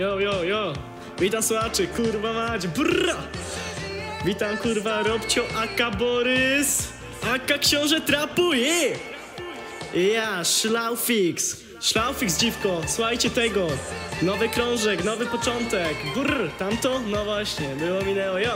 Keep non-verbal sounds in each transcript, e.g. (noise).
Yo, yo, yo. Witam słuchaczy, kurwa mać, brra! Witam kurwa Robcio, aka Borys, aka książę trapuje! Ja, Szlaufix, Szlaufix dziwko, słuchajcie tego. Nowy krążek, nowy początek, brr, tamto? No właśnie, było minęło, jo.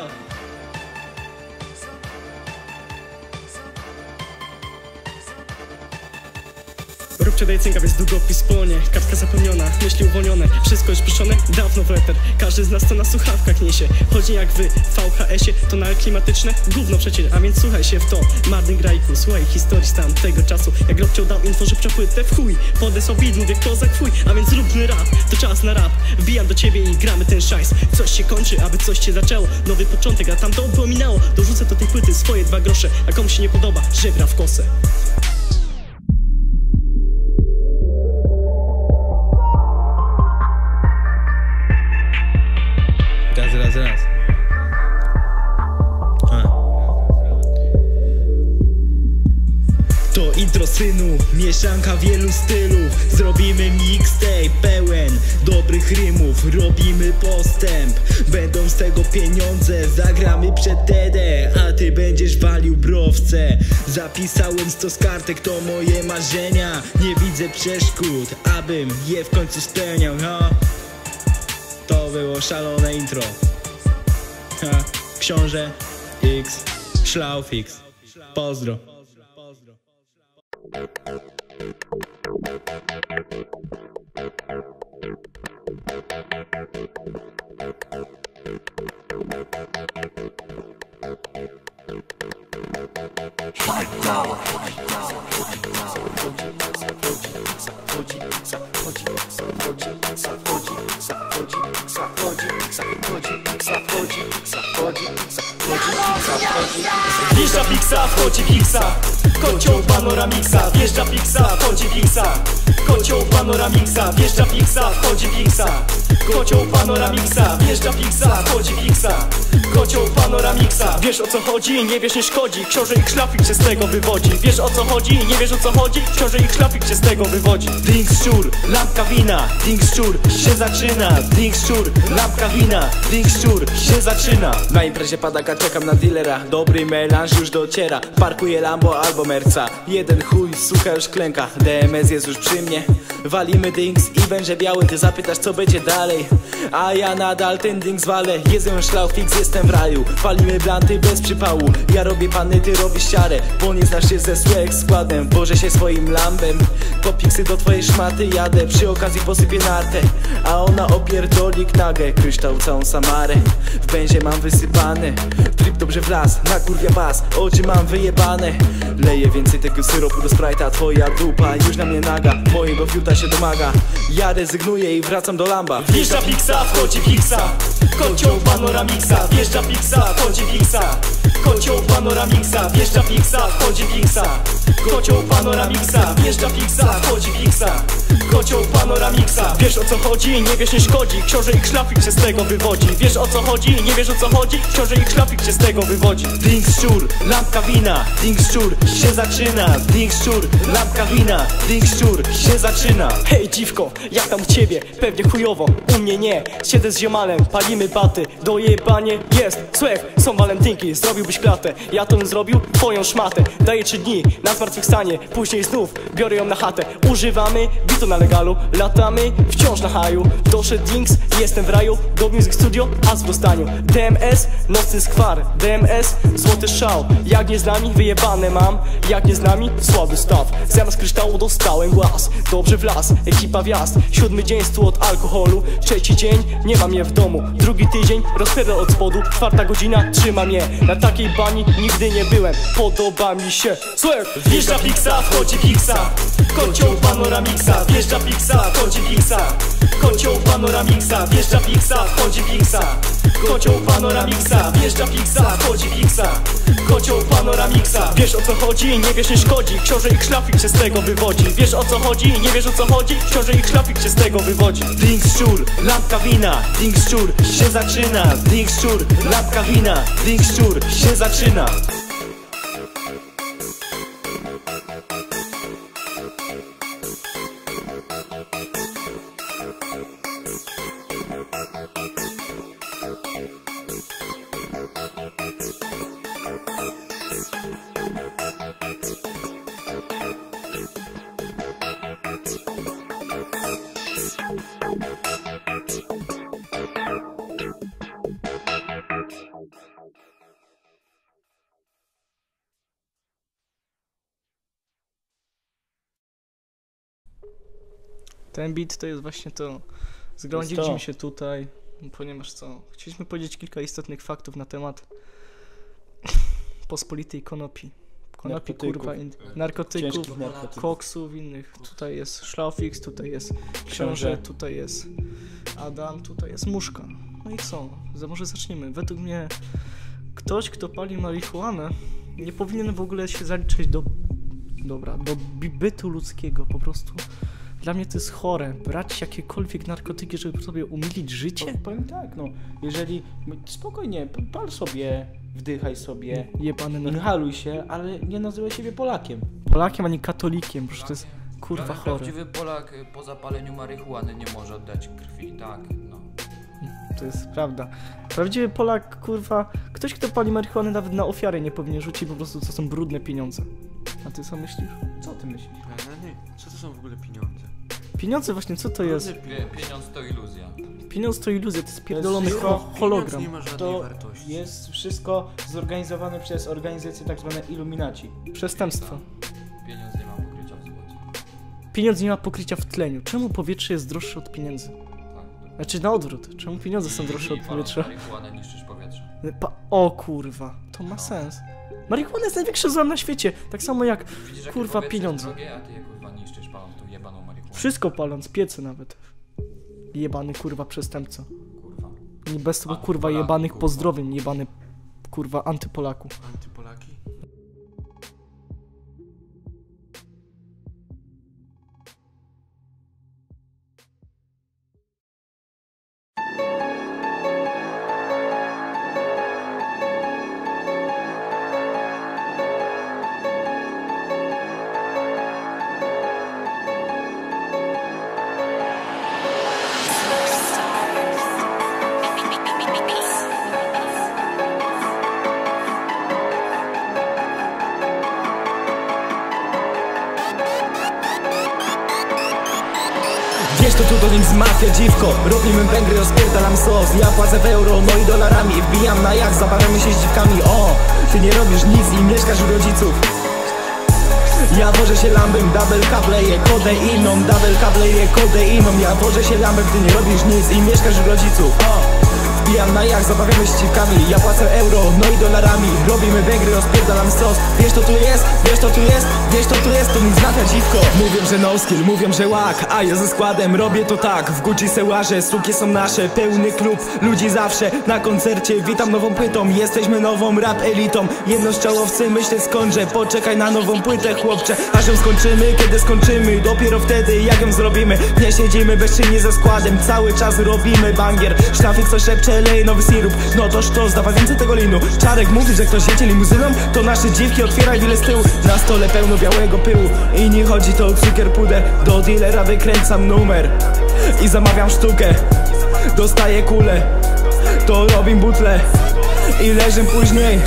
Róbcie daj cynka, więc długopis płonie Kartka zapełniona, myśli uwolnione Wszystko już piszone, dawno w eter Każdy z nas to na słuchawkach niesie. Chodzi jak wy, w VHS-ie To na klimatyczne, gówno przecież. A więc słuchaj się w to, marny grajku Słuchaj historii z tamtego czasu. Jak Robcio dał info, że przepłytę w chuj Podesłał beat, mówię kozak fuj A więc róbmy rap, to czas na rap. Wbijam do ciebie i gramy ten szajs. Coś się kończy, aby coś się zaczęło. Nowy początek, a tam to opominało Dorzucę do tej płyty swoje dwa grosze. A komu się nie podoba, żebra w kosę synu, mieszanka wielu stylów. Zrobimy mixtape pełen dobrych rymów. Robimy postęp, będą z tego pieniądze. Zagramy przed TD, a ty będziesz walił browce. Zapisałem sto z kartek, to moje marzenia. Nie widzę przeszkód, abym je w końcu spełniał ha? To było szalone intro. Ha, Książę X Szlaufix Pozdro Sacoji, sacoji, sacoji, sacoji, sacoji, sacoji. Wjeżdża Pixa, wchodzi Pixa. Kocioł panoramixa, wjeżdża Pixa, wchodzi Pixa Kocioł panoramixa, wjeżdża Pixa, wchodzi Pixa Kocioł panoramixa, wjeżdża Pixa, wchodzi Pixa Kocioł panoramixa Wiesz o co chodzi, nie wiesz nie szkodzi. Książę ich szlafik się z tego wywodzi. Wiesz o co chodzi, nie wiesz o co chodzi? Książę ich szlafik się z tego wywodzi. Drink szczur, lampka wina. Drink szczur, się zaczyna. Drink szczur, lampka wina. Drink szczur, się zaczyna. Na imprezie padaka czekam na dealera. Dobry melanż już dociera. Parkuję Lambo albo Merca. Jeden chuj, sucha już klęka. DMS jest już przy mnie мне Walimy dings i węże biały Ty zapytasz co będzie dalej. A ja nadal ten dings walę. Jedzę szlaufix, jestem w raju. Walimy blanty bez przypału. Ja robię pany, ty robisz siarę Bo nie znasz się ze swag składem. Boże się swoim lambem. Po piksy do twojej szmaty jadę. Przy okazji posypię nartę. A ona opierdoli knagę Kryształ całą Samarę. W benzie mam wysypane Trip dobrze w las, na kurwia bas. Oczy mam wyjebane. Leję więcej tego syropu do sprite'a. Twoja dupa już na mnie naga. Mojego fiuta się domaga Ja rezygnuję i wracam do lamba. Wjeżdża Pixa, wchodzi Pixa Kocioł panoramixa, wjeżdża Pixa, wchodzi Pixa Kocioł panoramixa, wjeżdża Pixa, wchodzi Pixa Kocioł panoramixa, wjeżdża Pixa, wchodzi Pixa Kocioł panoramixa Wiesz o co chodzi, nie wiesz nie szkodzi. Książę ich szlafik się z tego wywodzi. Wiesz o co chodzi, nie wiesz o co chodzi? Książę ich szlafik się z tego wywodzi. Drink szczur, lampka wina. Drink szczur, się zaczyna. Drink szczur, lampka wina. Drink szczur, się zaczyna. Hej dziwko, jak tam u ciebie? Pewnie chujowo, u mnie nie Siedzę z ziomalem, palimy baty. Dojebanie jest, słuchaj, są walentynki Zrobiłbyś klatę, ja to bym zrobił Twoją szmatę, daję trzy dni Na zmartwychwstanie, później znów Biorę ją na chatę, używamy Bitu na legalu, latamy Wciąż na haju, doszedł Dinks Jestem w raju, do Music Studio A w dostaniu, DMS, nocny skwar DMS, złoty szał. Jak nie z nami, wyjebane mam. Jak nie z nami, słaby staw. Zamiast kryształu dostałem głaz. Dobrze w las, ekipa wjazd. Siódmy dzień stu od alkoholu. Trzeci dzień, nie mam je w domu. Drugi tydzień, rozpierdol od spodu. Czwarta godzina, trzyma mnie. Na takiej bani nigdy nie byłem. Podoba mi się. Słuchaj, wjeżdża Pixa, wchodzi Pixa Kocioł panoramixa, wjeżdża Pixa, wchodzi Pixa Kocioł panoramixa, wjeżdża Pixa, wchodzi Pixa Kocioł panoramixa, wjeżdża Pixa, wchodzi Pixa Kocioł panoramixa Wiesz o co chodzi, nie wiesz nie szkodzi. Książę ich szlafik się z tego wywodzi. Wiesz o co chodzi, nie wiesz o co chodzi. Książę ich szlafik się z tego wywodzi. Drink szczur, lampka wina Drink szczur, się zaczyna. Drink szczur, lampka wina Drink szczur, się zaczyna Ten beat to jest właśnie to. Zgromadziliśmy się tutaj, ponieważ co? Chcieliśmy powiedzieć kilka istotnych faktów na temat pospolitej konopi. Konopi, Narkotyków. kurwa, in, narkotyków, Ciężkich narkotyków. koksów, innych. Tutaj jest Szlaufix, tutaj jest Książę, tutaj jest Adam, tutaj jest Muszka. No i co? Za może zacznijmy. Według mnie ktoś, kto pali marihuanę, nie powinien w ogóle się zaliczać do dobra, do bytu ludzkiego po prostu. Dla mnie to jest chore, brać jakiekolwiek narkotyki, żeby sobie umilić życie. Po- Powiem tak, no, jeżeli spokojnie, pal sobie, wdychaj sobie, Jebany na inhaluj się, ale nie nazywaj siebie Polakiem. Polakiem, ani katolikiem, przecież to jest kurwa Nawet chore. Prawdziwy Polak y, po zapaleniu marihuany nie może oddać krwi, tak, no. To jest prawda. Prawdziwy Polak, kurwa, ktoś kto pali marihuanę nawet na ofiarę nie powinien rzucić, po prostu to są brudne pieniądze. A ty co myślisz? Co ty myślisz? Ale nie, co to są w ogóle pieniądze? Pieniądze właśnie, co to jest? Pie, pieniądz to iluzja. Pieniądz to iluzja, to jest pierdolony ho hologram. nie ma żadnej To wartości. jest wszystko zorganizowane przez organizacje tak zwane Illuminaci. Przestępstwo. Pieniądz nie ma pokrycia w złocie. Pieniądz nie ma pokrycia w tleniu. Czemu powietrze jest droższe od pieniędzy? Tak. Znaczy na odwrót. Czemu pieniądze są droższe I od paląc (laughs) powietrza? marihuanę niszczysz powietrze. Pa o kurwa, to ma sens. Marihuana jest największy złem na świecie. Tak samo jak Widzisz, jakie Kurwa, powietrze pieniądze. jest drogie, a ty je wszystko paląc, piece nawet. Jebany kurwa przestępca. Kurwa. Nie bez tego Antypolaku, kurwa jebanych pozdrowień, jebany kurwa antypolaku. Antypolaki? Wiesz to tu do nich z mafia dziwko. Robimy Węgry, rozpierdalam sos. Ja płacę w euro, no i dolarami. Wbijam na jak, zabawiamy się z dziwkami. O, ty nie robisz nic i mieszkasz u rodziców. Ja wożę się lambem, double kableję kodeiną Double kableję kodeiną Ja wożę się lambem, ty nie robisz nic i mieszkasz u rodziców. O. Wbijam na jak, zabawiamy się dziwkami Ja płacę euro, no i dolarami. Robimy Węgry, rozpierdalam sos. Wiesz to tu jest, wiesz to tu jest Wiesz to tu jest, to nic znaka dziwko. Mówią, że no skill, mówią, że łak. A ja ze składem robię to tak. W Gucci se łażę, suki są nasze. Pełny klub, ludzi zawsze Na koncercie. Witam nową pytą Jesteśmy nową rap elitą. Jednostrzałowcy myślę skądże. Poczekaj na nową płytę chłopcze. Aż ją skończymy, kiedy skończymy. Dopiero wtedy jak ją zrobimy. Nie siedzimy bezczynnie ze składem. Cały czas robimy bangier Szlafik co szepcze, leje nowy sirup. No to sztos, dawaj więcej tego linu. Czarek mówi, że ktoś jedzie limuzyną To nasze dziwki otwieraj wile z tyłu. Na stole pełno białego pyłu. I nie chodzi to o cukier puder Do dealera wykręcam numer. I zamawiam sztukę. Dostaję kulę To robim butle. I leżę później.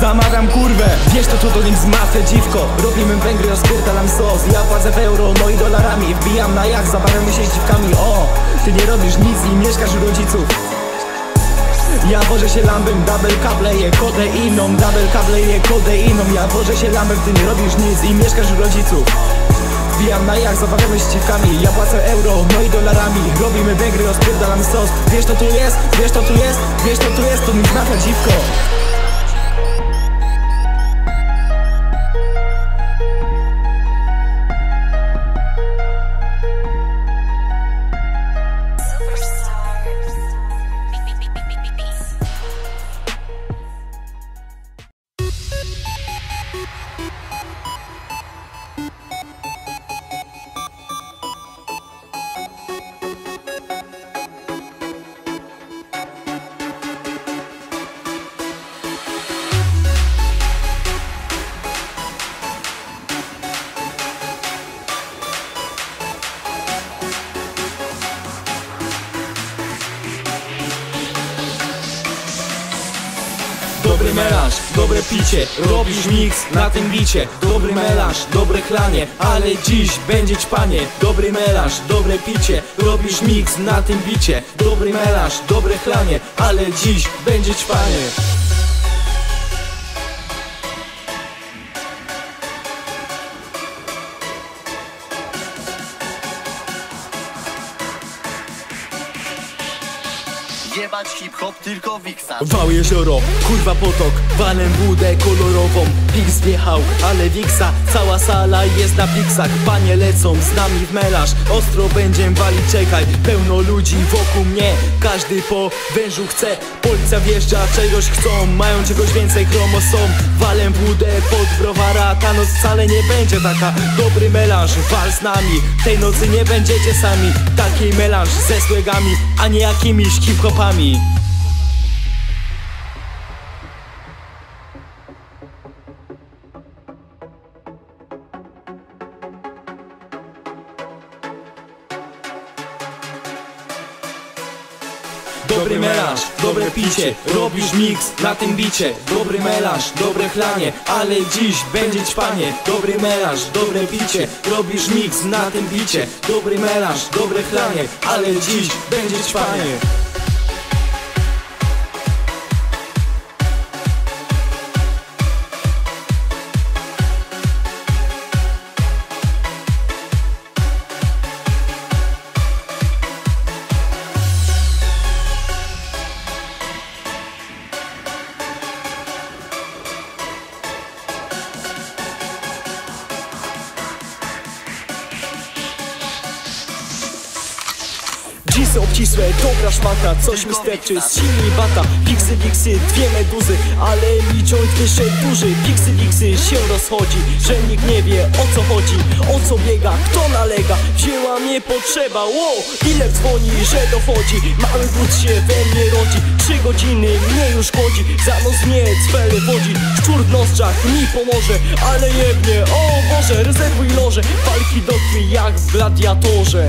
Zamawiam kurwę. Wiesz to tu do nich z mafia dziwko. Robimy Węgry, rozpierdalam sos. Ja płacę w euro, no i dolarami. Wbijam na jak, zabawiamy się z dziwkami O, ty nie robisz nic i mieszkasz u rodziców ja wożę się lambem, double kableję kodeiną Double kableję kodeiną Ja wożę się lambem, ty nie robisz nic i mieszkasz u rodziców. Wbijam na jak, zabawiamy się dziwkami Ja płacę euro, no i dolarami. Robimy węgry, rozpierdalam sos. Wiesz to tu jest, wiesz to tu jest? Wiesz to tu jest, to nic znaka dziwko Robisz miks na tym bicie. Dobry melanż, dobre chlanie Ale dziś będzie ćpanie. Dobry melanż, dobre picie Robisz miks na tym bicie. Dobry melanż, dobre chlanie Ale dziś będzie ćpanie Jebać hip-hop, tylko Wiksa Wał jezioro, kurwa potok, walem wódę kolorową. Pix wjechał, ale Wiksa, cała sala jest na Pixach Panie lecą z nami w melarz, ostro będziem walić, czekaj. Pełno ludzi wokół mnie, każdy po wężu chce. Policja wjeżdża, czegoś chcą, mają czegoś więcej chromosom. Walem wódę pod browara, ta noc wcale nie będzie taka. Dobry melanż, wal z nami, tej nocy nie będziecie sami. Taki melanż ze słegami, a nie jakimiś hip-hopami Dobry melanż, dobre picie, robisz miks na tym bicie. Dobry melanż, dobre chlanie, ale dziś będzie ćpanie. Dobry melanż, dobre picie, robisz miks na tym bicie. Dobry melanż, dobre chlanie, ale dziś będzie ćpanie coś mi sterczy. Z silni bata Wiksy, wiksy, dwie meduzy, ale mi joint wyszedł duży. Wiksy, wiksy się rozchodzi, że nikt nie wie o co chodzi O co biega, kto nalega, wzięła mnie potrzeba Wow, ile dzwoni, że dochodzi, mały głód się we mnie rodzi Trzy godziny mnie już chodzi, za nos mnie cwele wodzi Szczur w nozdrzach mi pomoże, ale jebnie, o Boże Rezerwuj loże, walki do jak w gladiatorze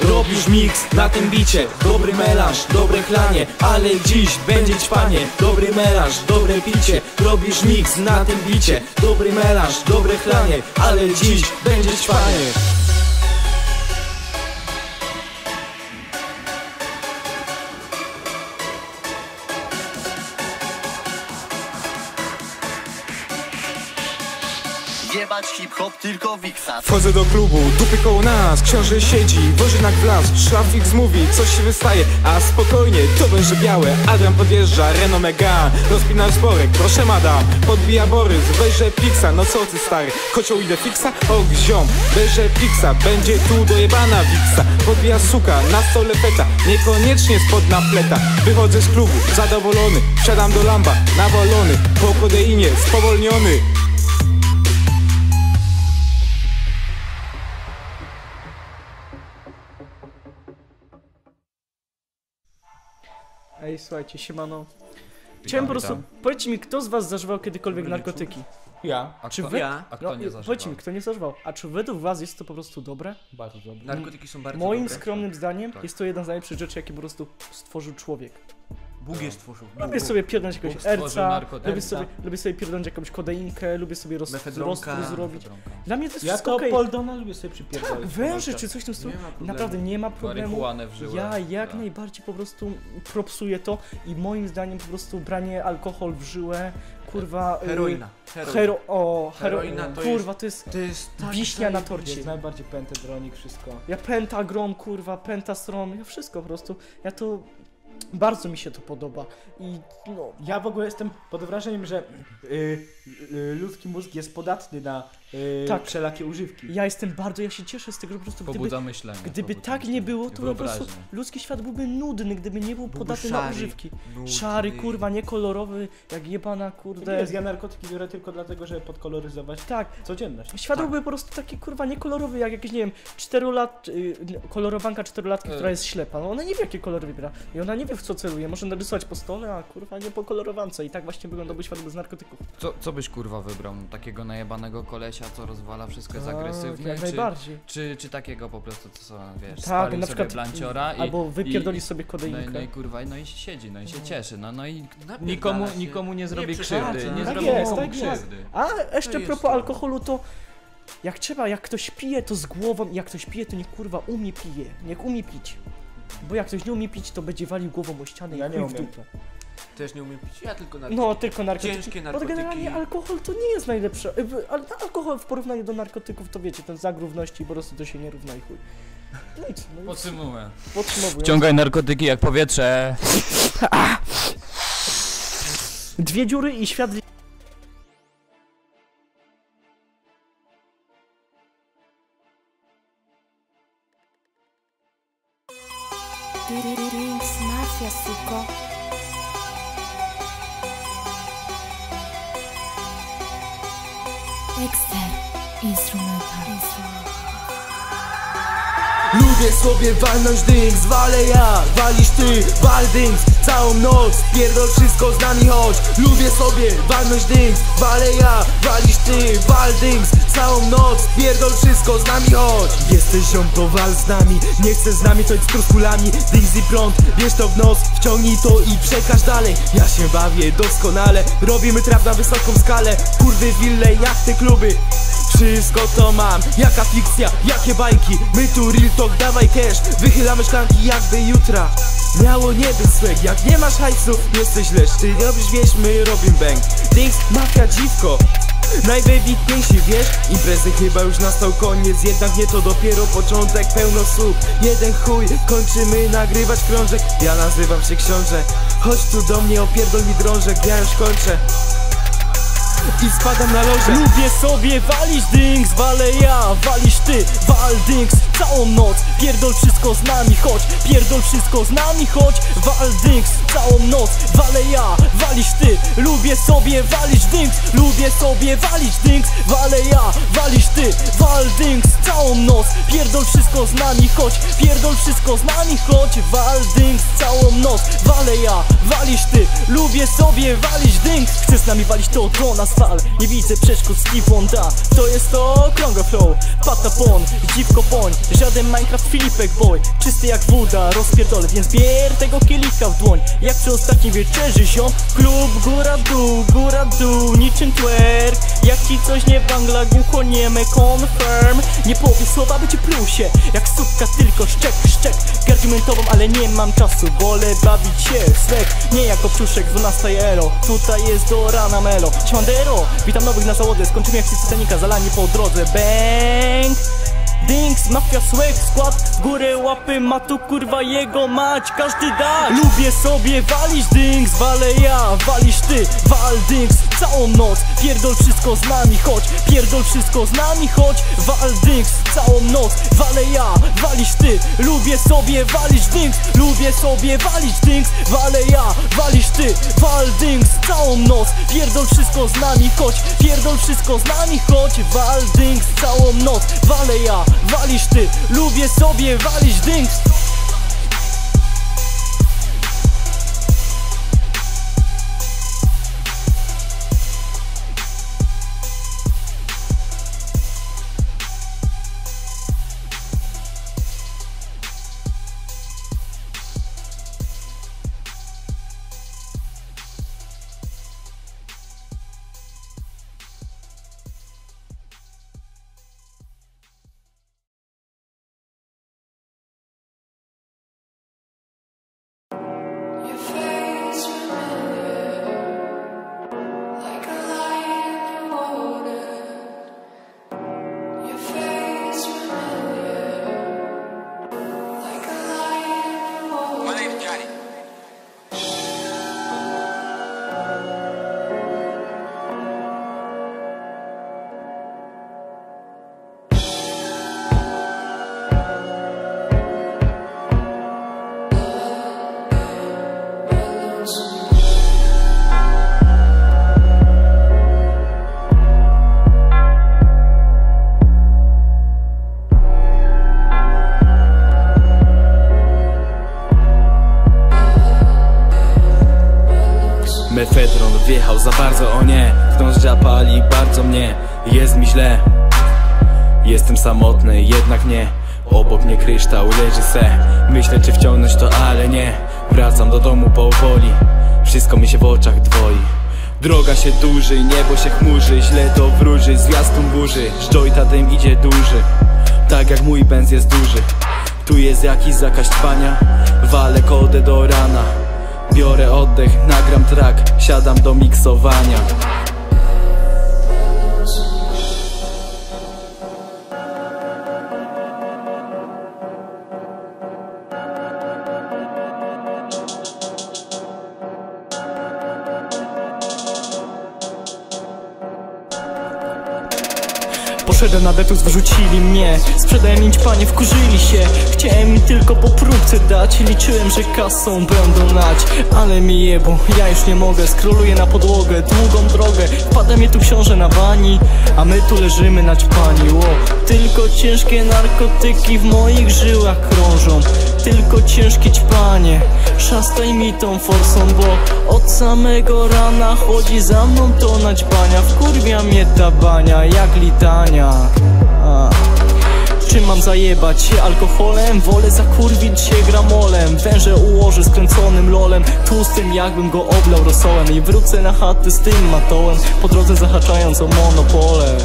robisz miks na tym bicie. Dobry melanż, dobre chlanie, ale dziś będzie ćpanie Dobry melanż, dobre picie, robisz miks na tym bicie. Dobry melanż, dobre chlanie, ale dziś będzie ćpanie Wiksa Wchodzę do klubu, dupy koło nas, książę siedzi, wożynak w las, szlafik mówi, coś się wystaje, a spokojnie, to będzie białe, Adrian podjeżdża, Renault Megane, rozpina sporek, proszę madam, podbija Borys, wejrze Pixa, no co ty stary, kocioł idę fixa, och ziom, wejrze Pixa, będzie tu dojebana Wiksa, podbija suka, na stole peta, niekoniecznie spodna pleta, wychodzę z klubu, zadowolony, wsiadam do lamba, nawalony, po kodeinie, spowolniony, Ej, słuchajcie, siemano. Chciałem po prostu, powiedzcie mi, kto z was zażywał kiedykolwiek narkotyki? ja, A Czy kto, wy- a kto No, nie zażywał? powiedzcie mi, kto nie zażywał. A czy według was jest to po prostu dobre? bardzo dobrze. Narkotyki są bardzo Moim dobre. skromnym zdaniem Tak. jest to jedna z najlepszych rzeczy, jakie po prostu stworzył człowiek. Bóg jest. Lubię sobie pierdnąć jakiegoś erca, lubię sobie, lubię sobie pierdnąć jakąś kodeinkę, lubię sobie roz, roztwór zrobić. Dla mnie to jest Ja wszystko okej. Poldona lubię sobie przypierdolić. Tak, węże czy coś w tym stylu. Naprawdę nie ma problemu. Ja jak Tak. najbardziej po prostu propsuję to i moim zdaniem po prostu branie alkohol w żyłę, kurwa... y, Heroina. Heroina. Hero, o, hero, Heroina to kurwa, to jest To jest tak wiśnia na Jest torcie. najbardziej pentedronik, wszystko. Ja pentagrom, kurwa, pentastrom, ja wszystko po prostu, ja to, bardzo mi się to podoba i no, Ja w ogóle jestem pod wrażeniem, że y, y, ludzki mózg jest podatny na yy, Tak. wszelakie używki. Ja jestem bardzo, ja się cieszę z tego, że po prostu gdyby, Pobudza myślenie. gdyby pobudza tak nie myślenie. było, to po prostu ludzki świat byłby nudny, gdyby nie był podatny na używki. Nudny. Szary, kurwa, nie kolorowy, jak jebana, kurde. nie jest, ja narkotyki biorę tylko dlatego, żeby podkoloryzować Tak, codzienność. Świat Tak. byłby po prostu taki kurwa niekolorowy, jak jakiś, nie wiem, czterolat, y, kolorowanka czterolatki, E. która jest ślepa. No ona nie wie, jakie kolory wybiera. I ona nie wie, w co celuje. Może narysować po stole, a kurwa nie po kolorowance. I tak właśnie wyglądałby świat bez narkotyków. Co, co byś kurwa wybrał? Takiego najebanego kolesia, co rozwala wszystko, jest Tak, agresywny? Jak czy, najbardziej. czy, czy takiego po prostu, co są, wiesz, Tak, spalił na sobie przykład. blanciora i... Albo wypierdoli i- sobie No i, kodeinkę. no i kurwa, no i siedzi, no i się cieszy, no, no i nikomu, się. nikomu nie zrobi przeszkadza. krzywdy, nie Tak zrobi jest, nikomu tak jest. krzywdy. A jeszcze jest propos to. alkoholu, to jak trzeba, jak ktoś pije, to z głową, jak ktoś pije, to niech kurwa umie pije, niech umie pić. Bo jak ktoś nie umie pić, to będzie walił głową o ścianę Ja i nie chuj w umiem. dupę. Też nie umiem pić, ja tylko na No, tylko narkotyki. Ciężkie Bo narkotyki. generalnie alkohol to nie jest najlepsze. y, Ale alkohol w porównaniu do narkotyków, to wiecie, ten zag równości po prostu to się nie równa i chuj. No i co, no i Podsumuję. podsumowując. Wciągaj narkotyki jak powietrze. Dwie dziury i świat Lubię sobie walnąć dynks, walę ja, walisz ty, wal dynks Całą noc, pierdol wszystko z nami chodź. Lubię sobie walnąć dynks, walę ja, walisz ty, wal dynks Całą noc, pierdol wszystko z nami chodź. Jesteś ziom, to wal z nami, nie chcesz z nami, idź z kruskulami Dynks i prąd, bierz to w nos, wciągnij to i przekaż dalej. Ja się bawię doskonale, robimy trap na wysoką skalę. Kurwy, wille, jachty, kluby wszystko to mam, jaka fikcja, jakie bajki. My tu real talk, dawaj cash. Wychylamy szklanki jakby jutra. Miało nie być swag, jak nie masz hajsu Jesteś lecz, ty robisz wieś, my robimy bang. Dings, mafia, dziwko. Najwybitniejsi, wiesz? Imprezy chyba już nastał koniec Jednak nie to dopiero początek, pełno słów. Jeden chuj, kończymy nagrywać krążek. Ja nazywam się książę. Chodź tu do mnie, opierdol mi drążek Ja już kończę i spadam na loże. Lubię sobie walić dynks, walę ja, walisz ty, wal dynks Całą noc, pierdol wszystko z nami, chodź. Pierdol wszystko z nami, chodź. Wal dynks, całą noc, walę ja, walisz ty. Lubię sobie walić dynks, lubię sobie walić dynks. Walę ja, walisz ty, wal dynks Całą noc, pierdol wszystko z nami, chodź. Pierdol wszystko z nami, chodź. Wal dynks, całą noc, walę ja, walisz ty. Lubię sobie walić dynks. Chcesz z nami walić to do nas fal Nie widzę przeszkód Steve Wonda To jest to Krągo Flow Patapon, dziwko poń Żaden Minecraft Filipek boy Czysty jak woda, rozpierdolę Więc bier tego kielika w dłoń. Jak przy ostatniej wieczerzy ziom Klub góra dół, góra dół Niczym twerk. Jak ci coś nie bangla Głuchoniemy confirm. Nie powie słowa, by ci pluł się Jak suka tylko szczek, szczek. Argumentową, ale nie mam czasu Wolę bawić się swek. Nie jako pciuszek 12 elo Tutaj jest do rana melo. Siemandero, witam nowych na załodę Skończymy jak Titanica, zalani po drodze. Bang! Dings, mafia, swag, skład. W górę łapy, ma tu kurwa jego mać. Każdy da. Lubię sobie walić dings Walę ja, walisz ty Wal dings, całą noc Pierdol wszystko z nami, chodź. Pierdol wszystko z nami, chodź. Wal dings, całą noc. Walę ja, walisz ty. Lubię sobie walić dings Lubię sobie walić dings Walę ja, walisz ty. Wal dings, całą noc. Pierdol wszystko z nami, chodź. Pierdol wszystko z nami, chodź. Wal dings, całą noc. Walę ja, walisz ty. Lubię sobie walić dings wjechał za bardzo, o nie. Krążdża pali bardzo mnie. Jest mi źle. Jestem samotny, jednak nie. Obok mnie kryształ leży se. Myślę czy wciągnąć to, ale nie. Wracam do domu powoli. Wszystko mi się w oczach dwoi. Droga się dłuży, niebo się chmurzy. Źle to wróży, zwiastun burzy. Jointa dym idzie duży. Tak jak mój benz jest duży. Tu jest jakiś zakaz trwania. Walę kodę do rana Biorę oddech, nagram track Siadam do miksowania Poszedłem na detus, wyrzucili mnie. Sprzedałem mięć panie, wkurzyli się. Chciałem mi tylko po próbce dać. Liczyłem, że kasą będą nać Ale mi jebą, ja już nie mogę Skroluję na podłogę, długą drogę Wpada mnie tu książę na bani. A my tu leżymy na ćpani Ło. Tylko ciężkie narkotyki w moich żyłach krążą Tylko ciężkie ćpanie. Szastaj mi tą forsą, bo od samego rana chodzi za mną to naćpania Wkurwia mnie ta bania, jak litania. A. Czy mam zajebać się alkoholem? Wolę zakurwić się gramolem. Węże ułożę skręconym lolem Tłustym jakbym go oblał rosołem. I wrócę na chatę z tym matołem Po drodze zahaczając o monopole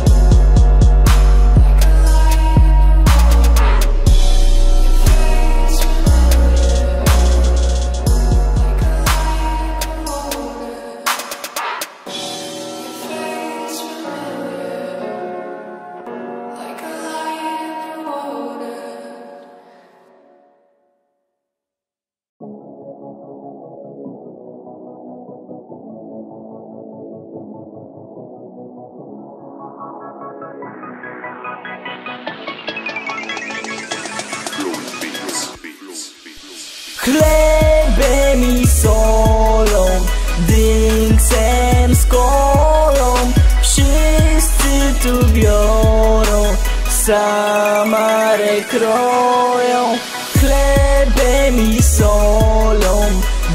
samarę kroją Chlebem i solą,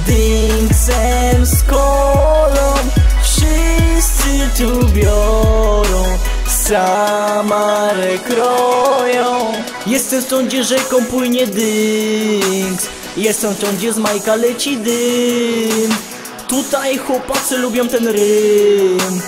dynksem z kolą. Wszyscy tu biorą, samarę kroją. Jestem stąd, gdzie rzeką płynie dynks Jestem stąd, gdzie z Majka leci dym. Tutaj chłopacy lubią ten rym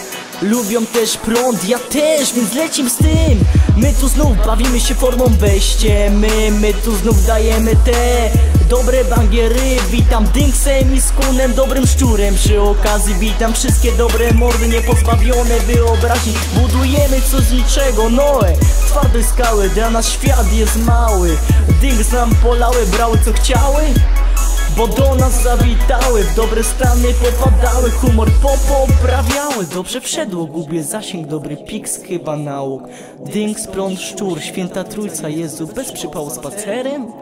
Lubią też prąd, ja też, więc lecim z tym. My tu znów bawimy się formą weźcie My, my tu znów dajemy te Dobre bangiery, witam dynksem i skunem Dobrym szczurem. Przy okazji witam Wszystkie dobre mordy niepozbawione wyobraźni. Budujemy coś z niczego, Noe. Twarde skały, dla nas świat jest mały. Dynks nam polały, brały co chciały bo do nas zawitały, w dobre stany popadały Humor popoprawiały, dobrze wszedło Gubię zasięg, dobry piks chyba nauk Dynks, prąd, szczur, święta trójca Jezu, bez przypału spacerem?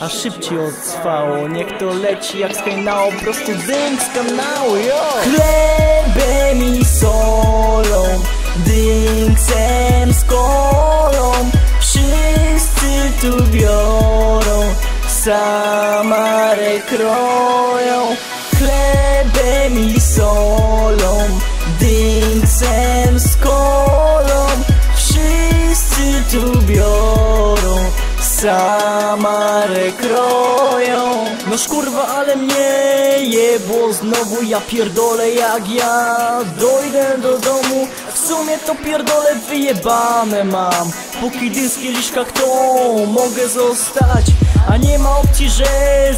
A szybciej odtrwało, niech to leci jak z Po prostu dynks kanału, jo! Chlebem i solą, dynksem z kolą Wszyscy tu biorą samarę kroją Chlebem i solą Dynksem z kolą. Wszyscy tu biorą Samarę kroją. No szkurwa, ale mnie jebło znowu Ja pierdolę jak ja dojdę do domu W sumie to pierdolę wyjebane mam. Póki dym z kieliszka kto mogę zostać a nie ma opcji, że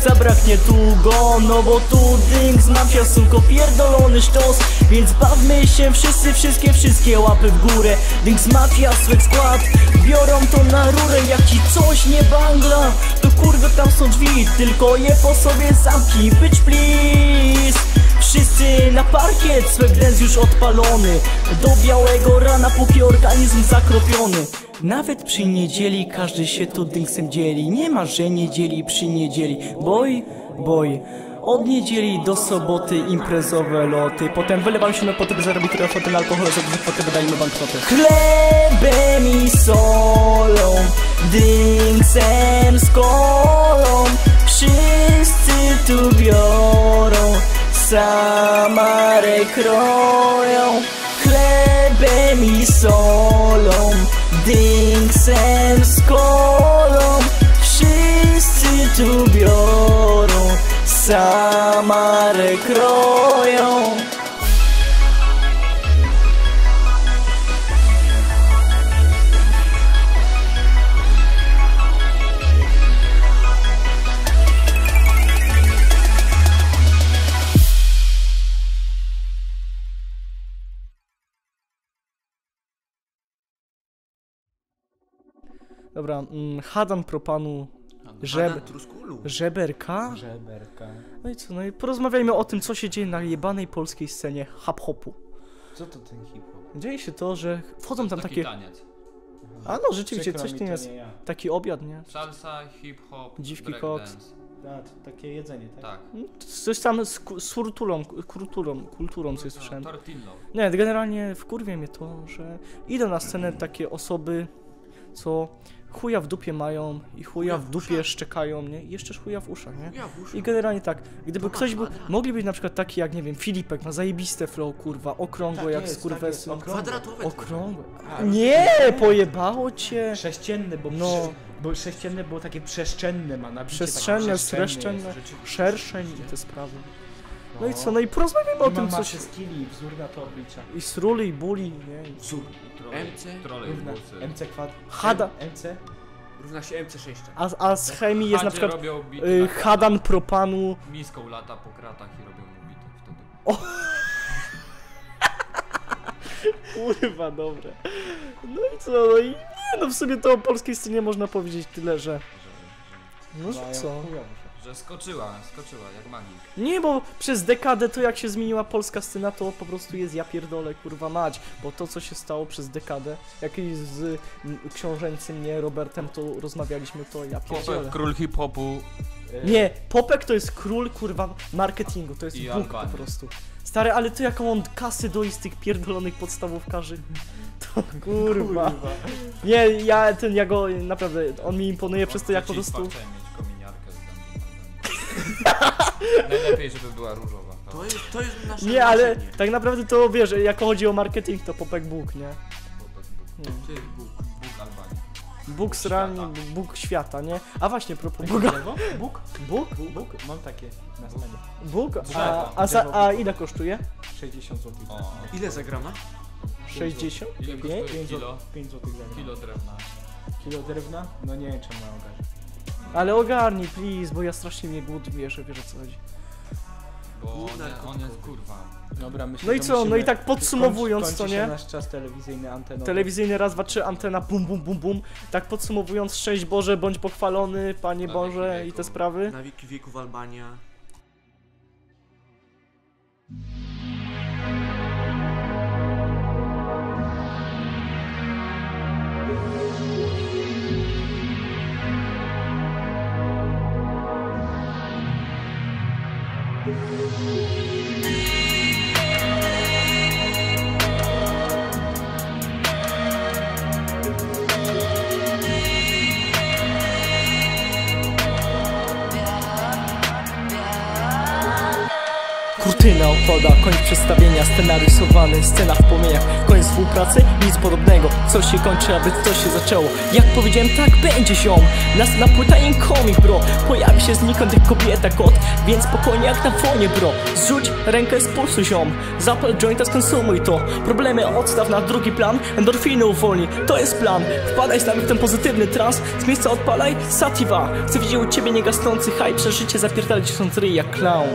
zabraknie tu go. No bo tu dynk z mafia sunko pierdolony sztos. Więc bawmy się wszyscy, wszystkie, wszystkie łapy w górę. Dynk z mafia, swek skład. Biorą to na rurę, jak ci coś nie bangla. To kurwa tam są drzwi, tylko je po sobie zamknij Bitch please Wszyscy na parkiet, swek dance już odpalony. Do białego rana, póki organizm zakropiony. Nawet przy niedzieli każdy się tu dynksem dzieli. Nie ma, że niedzieli przy niedzieli. Boj, boj. Od niedzieli do soboty imprezowe loty. Potem wylewam się na potem zarobić trochę fotel alkohol Za duże kwoty wydajemy banknoty. Chlebem i solą Dynksem z kolą Wszyscy tu biorą Samary kroją Chlebem i solą Dingsem z kolą. Wszyscy tu biorą Samary kroją Dobra, mm, Hadan propanu Żeb- żeberka. Żeberka. No i co, no i porozmawiajmy o tym, co się dzieje na jebanej polskiej scenie hip-hopu. Co to ten hip-hop? Dzieje się to, że wchodzą tam Taki takie... taniec. A no, rzeczywiście, Przykro coś nie jest. nie ja. Taki obiad, nie? Salsa, hip-hop, Dziwki koks. A, to takie jedzenie, tak? Tak. Mm, Coś tam z, z kulturą, kulturą, kulturą coś słyszałem. Tortillo. Nie, generalnie wkurwia mnie to, że idą na scenę takie osoby, co chuja w dupie mają i chuja w dupie szczekają, nie? I jeszcze chuja w uszach, nie? I generalnie tak, gdyby ktoś był, mogli być na przykład taki jak, nie wiem, Filipek, ma zajebiste flow, kurwa, okrągłe Tak jak tak jest, okrągłe. Kwadratowe. Okrągłe. Nie, pojebało cię. Sześcienne, bo, No. no. bo sześcienne było takie przestrzenne, ma nabicie Przestrzenne, streszczenne, szerszeń i te sprawy. No i co, no i porozmawiamy o tym, co się... skilli, wzór na to oblicza. I sruli, i buli, nie? I- Wzór. Trolej, MC trolej Równa. MC kwad. Hada. MC. równa się MC6. A, a z chemii jest na przykład robią bity y, na Hadan propanu, Miską lata po kratach i robią mu bity wtedy. (laughs) Kurwa, dobre. No i co, no i nie, no w sumie to o polskiej scenie można powiedzieć tyle, że... No że co? Że skoczyła, skoczyła jak magik. Nie, bo przez dekadę to jak się zmieniła polska scena, to po prostu jest ja pierdolę, kurwa mać. Bo to, co się stało przez dekadę, jak z książęcym, nie, Robertem, to rozmawialiśmy, to ja pierdzielę. Popek, król hip-hopu. Nie, Popek to jest król, kurwa, marketingu, to jest I Bóg po prostu. Stary, ale to jaką on kasy doi z tych pierdolonych podstawówkarzy. (laughs) To kurwa. Nie, ja ten, ja go naprawdę, on mi imponuje przez to, jak po prostu... Najlepiej, żeby była różowa. To jest, to jest nasze Nie, ale marzenie. tak naprawdę to wiesz, jak chodzi o marketing, to Popek Bóg, nie? Hmm. To jest Bóg. Bóg Albanii. Bóg srani, świata. Bóg świata, nie? A właśnie, propos Boga. Bóg? Bóg? Bóg? Mam takie na stanie. Bóg? A, a, za, a ile kosztuje? 60 zł. O, Ile za grama? 60? ile Nie? kosztuje 5 kilo? zł. 5 zł za gram. Kilo drewna. Kilo drewna? No nie wiem, czemu mam ogarnąć. Ale ogarnij, please, bo ja strasznie mnie głód bierze, wiesz o co chodzi. Bo jest kurwa. Dobra, myślę, No i że co, no musimy- i tak podsumowując, kończy, co kończy nie? się nasz czas telewizyjny antenowy. Telewizyjny raz, dwa, trzy, antena, bum, bum, bum, bum. Tak podsumowując, szczęść Boże, bądź pochwalony, Panie Na Boże i te sprawy. Na wieki wieków Albania. Música opada, koniec przedstawienia, rysowany, scena w płomieniach. Koniec współpracy, nic podobnego, coś się kończy, aby coś się zaczęło? Jak powiedziałem, tak będzie ziom, nas na płyta komik bro. Pojawi się znikąd jak kobieta kot, więc spokojnie jak na fonie bro. Zrzuć rękę z pulsu ziom, zapal jointa, skonsumuj to. Problemy odstaw na drugi plan, endorfiny uwolni, to jest plan. Wpadaj z nami w ten pozytywny trans, z miejsca odpalaj sativa. Chcę widzieć u ciebie niegasnący haj, przeżycie zapierdalać są ryj jak clown